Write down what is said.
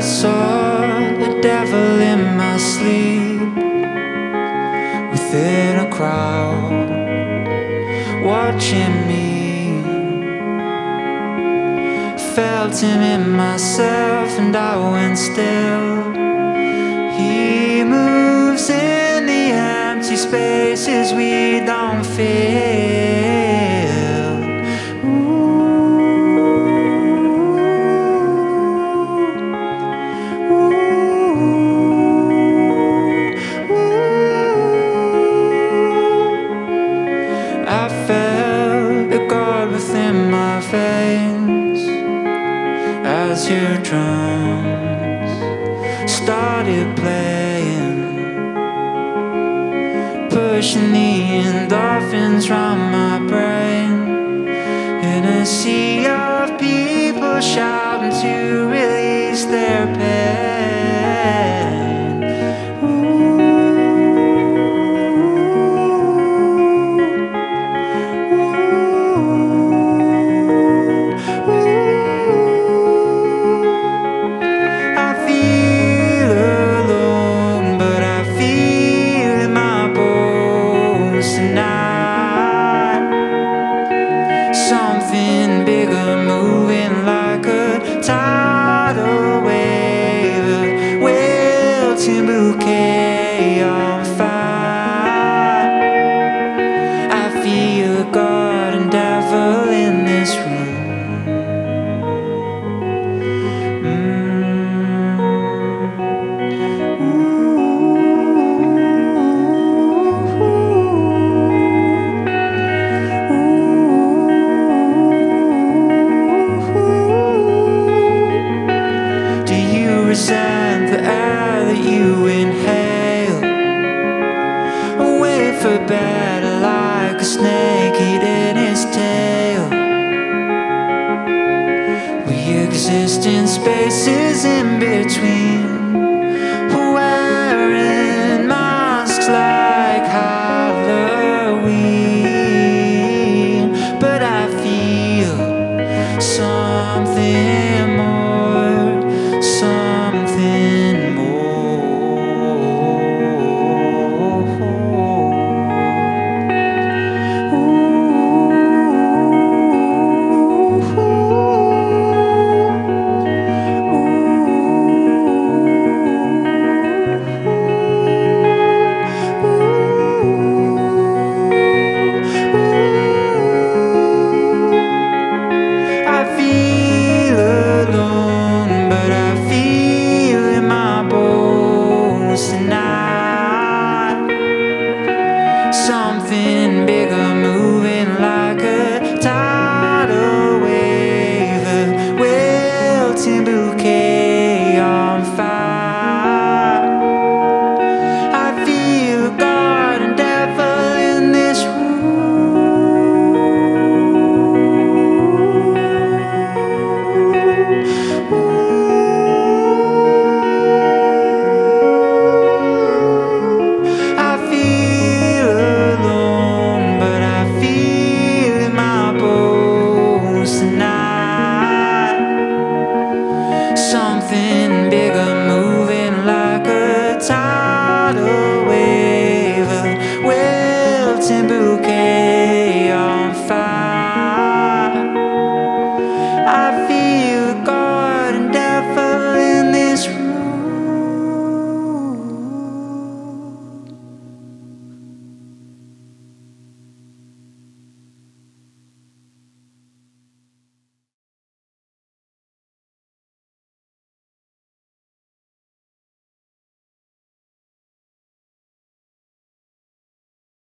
I saw the devil in my sleep Within a crowd Watching me. Felt him in myself and I went still. He moves in the empty spaces we don't feel drums started playing, pushing the endorphins round my brain in a sea of people shouting to release their pain. That you inhale? Wait for better like a snake eating its tail. We exist in spaces in between, Something